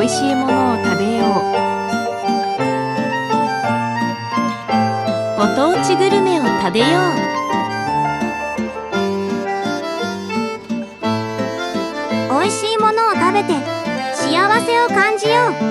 美味しいものを食べよう。ご当地グルメを食べよう。おいしいものを食べて幸せを感じよう。